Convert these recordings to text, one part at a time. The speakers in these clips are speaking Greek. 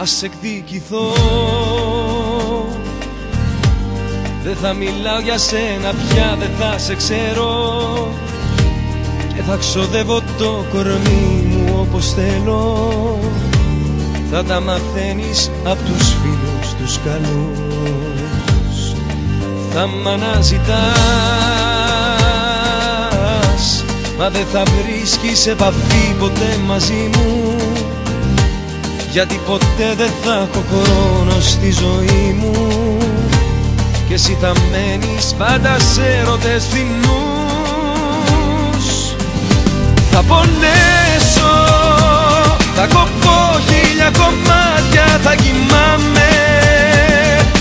ας εκδικηθώ. Δεν θα μιλάω για σένα πια, δεν θα σε ξέρω. Και θα ξοδεύω το κορμί μου όπως θέλω. Θα τα μαθαίνεις απ' τους φίλους τους καλούς. Θα μ' αναζητάς Μα δεν θα βρίσκεις επαφή ποτέ μαζί μου γιατί ποτέ δεν θα έχω χρόνο στη ζωή μου. Και εσύ θα μένεις πάντα σε έρωτες φθηνούς. Θα πονέσω, θα κοπώ χίλια κομμάτια Θα κοιμάμαι.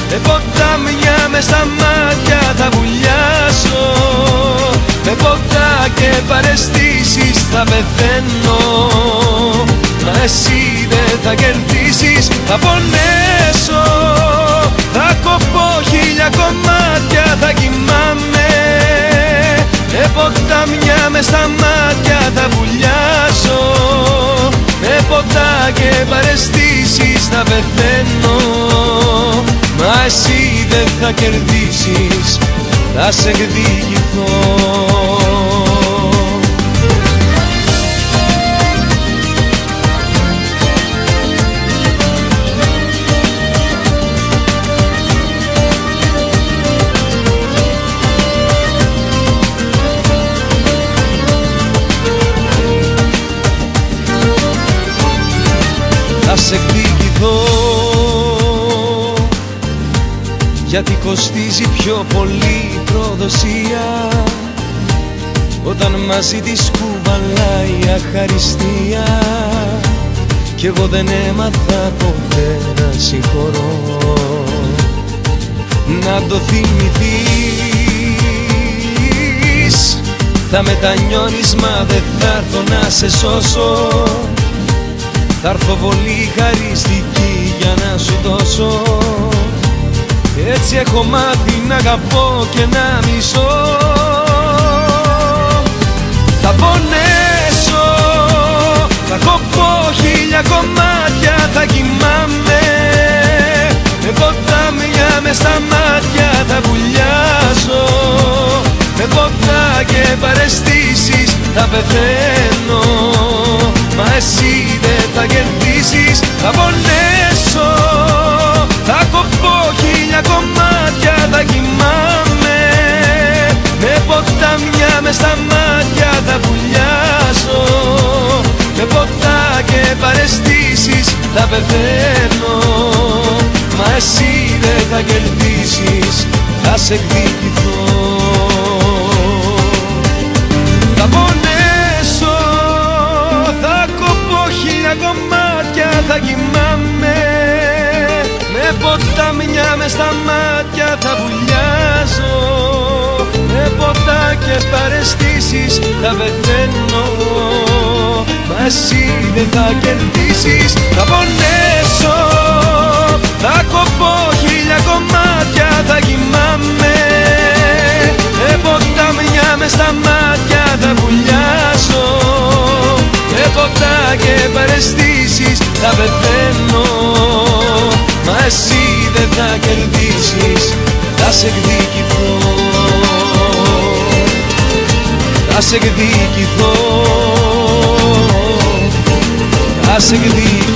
Με ποτάμια μες στα μάτια Θα βουλιάσω. Με ποτά και παρεστήσεις θα πεθαίνω. Μα εσύ δεν θα κερδίσεις Θα πονέσω. Θα κοπώ χίλια κομμάτια Θα κοιμάμαι. Με ποτάμια μες στα μάτια Θα βουλιάσω. Με ποτά και παρεστήσεις Θα πεθαίνω. Μα εσύ δεν θα κερδίσεις Θα σε εκδικηθώ θα σε εκδικηθώ γιατί κοστίζει πιο πολύ η προδοσία όταν μαζί της κουβαλάει αχαριστία. Κι εγώ δεν έμαθα ποτέ να συγχωρώ. Να το θυμηθείς. Θα μετανιώνεις μα δεν θα έρθω να σε σώσω θα έρθω πολύ χαριστική για να σου δώσω. Έτσι έχω μάθει να αγαπώ και να μισώ. Θα πονέσω, θα κοπώ χίλια κομμάτια Θα κοιμάμαι. Με ποτάμια με στα μάτια Θα βουλιάσω με ποτά και παρεστήσεις Θα πεθαίνω. Μα εσύ δεν θα κερδίσεις Θα πονέσω Θα κοπώ χίλια κομμάτια Θα κοιμάμαι. Με ποτάμια μες στα μάτια Θα βουλιάσω Με ποτά και παρεστήσεις Θα πεθαίνω. Μα εσύ δεν θα κερδίσεις Θα σε εκδικηθώ κοιμάμαι. Με ποτάμια μες στα μάτια Θα βουλιάζω. Με ποτά και παρεστήσεις Θα πεθαίνω. Μα εσύ δεν θα κερδίσεις Θα πονέσω. Θα κοπώ χίλια κομμάτια Θα κοιμάμαι Θα πεθαίνω Μα εσύ δεν θα κερδίσεις Θα σε εκδικηθώ. Θα σε εκδικηθώ Θα σε εκδικηθώ